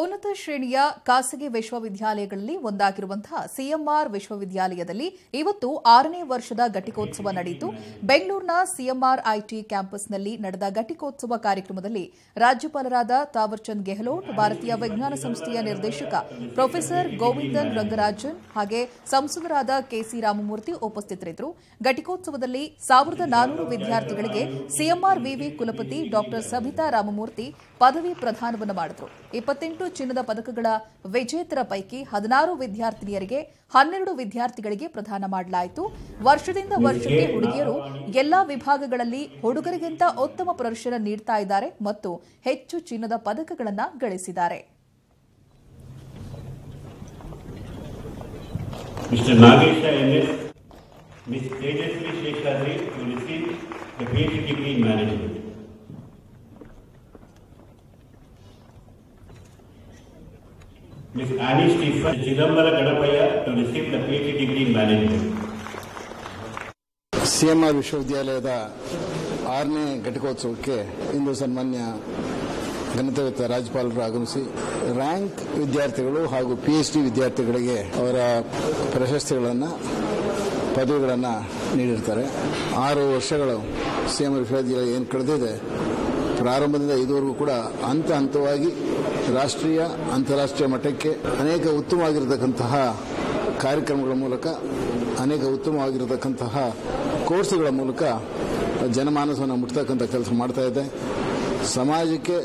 ಉನ್ನತ ಶ್ರೇಣಿಯ ಖಾಸಗಿ ವಿಶ್ವವಿದ್ಯಾಲಯಗಳಲ್ಲಿ ಒಂದಾಗಿರುವಂತಹ ಸಿಎಂಆರ್ ವಿಶ್ವವಿದ್ಯಾಲಯದಲ್ಲಿ ಇವತ್ತು ಆರನೇ ವರ್ಷದ ಘಟಿಕೋತ್ಸವ ನಡೆಯಿತು. ಬೆಂಗಳೂರಿನ ಸಿಎಂಆರ್ ಐಟಿ ಕ್ಯಾಂಪಸ್ನಲ್ಲಿ ನಡೆದ ಘಟಿಕೋತ್ಸವ ಕಾರ್ಯಕ್ರಮದಲ್ಲಿ ರಾಜ್ಯಪಾಲರಾದ ತಾವರ್ಚಂದ್ ಗೆಹ್ಲೋಟ್, ಭಾರತೀಯ ವಿಜ್ಞಾನ ಸಂಸ್ಥೆಯ ನಿರ್ದೇಶಕ ಪ್ರೊಫೆಸರ್ ಗೋವಿಂದನ್ ರಂಗರಾಜನ್ ಹಾಗೆ ಸಂಸದರಾದ ಕೆಸಿ ರಾಮಮೂರ್ತಿ ಉಪಸ್ಥಿತರಿದ್ದರು. ಘಟಿಕೋತ್ಸವದಲ್ಲಿ ಸಾವಿರದ ನಾನೂರು ವಿದ್ಯಾರ್ಥಿಗಳಿಗೆ ಸಿಎಂಆರ್ ವಿವಿ ಕುಲಪತಿ ಡಾಕ್ಟರ್ ಸಬಿತಾ ರಾಮಮೂರ್ತಿ ಪದವಿ ಪ್ರದಾನವನ್ನು ಮಾಡಿದರು. ಚಿನ್ನದ ಪದಕಗಳ ವಿಜೇತರ ಪೈಕಿ ಹದಿನಾರು ವಿದ್ಯಾರ್ಥಿನಿಯರಿಗೆ ಹನ್ನೆರಡು ವಿದ್ಯಾರ್ಥಿಗಳಿಗೆ ಪ್ರದಾನ ಮಾಡಲಾಯಿತು ವರ್ಷದಿಂದ ವರ್ಷಕ್ಕೆ ಹುಡುಗಿಯರು ಎಲ್ಲಾ ವಿಭಾಗಗಳಲ್ಲಿ ಹುಡುಗರಿಗಿಂತ ಉತ್ತಮ ಪ್ರದರ್ಶನ ನೀಡ್ತಾ ಇದ್ದಾರೆ ಮತ್ತು ಹೆಚ್ಚು ಚಿನ್ನದ ಪದಕಗಳನ್ನು ಗಳಿಸಿದ್ದಾರೆ Ms. Tejasvi Sheshadri to receive the PhD degree in management. Ms. Annie Stephen, Chidambara Gadapaya to receive the PhD degree in management. CMR ವಿಶ್ವವಿದ್ಯಾಲಯದ ಆರನೇ ಘಟಕೋತ್ಸವಕ್ಕೆ ಇಂದು ಸನ್ಮಾನ್ಯ ಘನತೆಯುತ ರಾಜ್ಯಪಾಲರು ಆಗಮಿಸಿ ರ್ಯಾಂಕ್ ವಿದ್ಯಾರ್ಥಿಗಳು ಹಾಗೂ ಪಿ ಎಚ್ ಡಿ ವಿದ್ಯಾರ್ಥಿಗಳಿಗೆ ಅವರ ಪ್ರಶಸ್ತಿಗಳನ್ನು, ಪದವಿಗಳನ್ನು ನೀಡಿರ್ತಾರೆ ಆರು ವರ್ಷಗಳು ಸಿಎಂ ವಿಶ್ವವಿದ್ಯಾಲಯ ಏನು ಕಳೆದಿದೆ ಪ್ರಾರಂಭದಿಂದ ಇದುವರೆಗೂ ಕೂಡ ಹಂತ ಹಂತವಾಗಿ ರಾಷ್ಟ್ರೀಯ, ಅಂತಾರಾಷ್ಟ್ರೀಯ ಮಟ್ಟಕ್ಕೆ ಅನೇಕ ಉತ್ತಮವಾಗಿರತಕ್ಕಂತಹ ಕಾರ್ಯಕ್ರಮಗಳ ಮೂಲಕ, ಅನೇಕ ಉತ್ತಮವಾಗಿರತಕ್ಕಂತಹ ಕೋರ್ಸ್ಗಳ ಮೂಲಕ ಜನಮಾನಸವನ್ನು ಮುಟ್ತಕ್ಕಂಥ ಕೆಲಸ ಮಾಡ್ತಾ ಇದೆ. ಸಮಾಜಕ್ಕೆ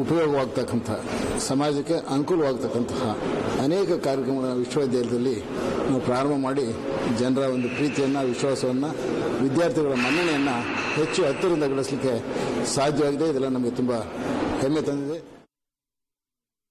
ಉಪಯೋಗವಾಗ್ತಕ್ಕಂಥ, ಸಮಾಜಕ್ಕೆ ಅನುಕೂಲವಾಗ್ತಕ್ಕಂತಹ ಅನೇಕ ಕಾರ್ಯಕ್ರಮಗಳನ್ನು ವಿಶ್ವವಿದ್ಯಾಲಯದಲ್ಲಿ ನಾವು ಪ್ರಾರಂಭ ಮಾಡಿ ಜನರ ಒಂದು ಪ್ರೀತಿಯನ್ನು, ವಿಶ್ವಾಸವನ್ನು, ವಿದ್ಯಾರ್ಥಿಗಳ ಮನ್ನಣೆಯನ್ನು ಹೆಚ್ಚು ಹತ್ತಿರದಿಂದ ಗಳಿಸಲಿಕ್ಕೆ ಸಾಧ್ಯವಾಗಿದೆ ಇದೆಲ್ಲ ನಮಗೆ ತುಂಬ ಹೆಮ್ಮೆ ತಂದಿದೆ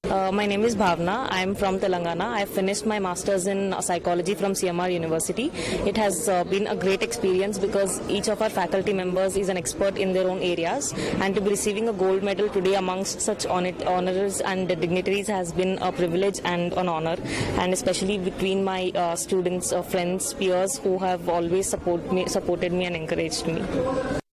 Uh, my name is Bhavna. I am from Telangana. I have finished my master's in uh, psychology from CMR University. It has uh, been a great experience because each of our faculty members is an expert in their own areas. And to be receiving a gold medal today amongst such hon- honors and dignitaries has been a privilege and an honor. And especially between my uh, students, uh, friends, peers who have always support me, supported me and encouraged me.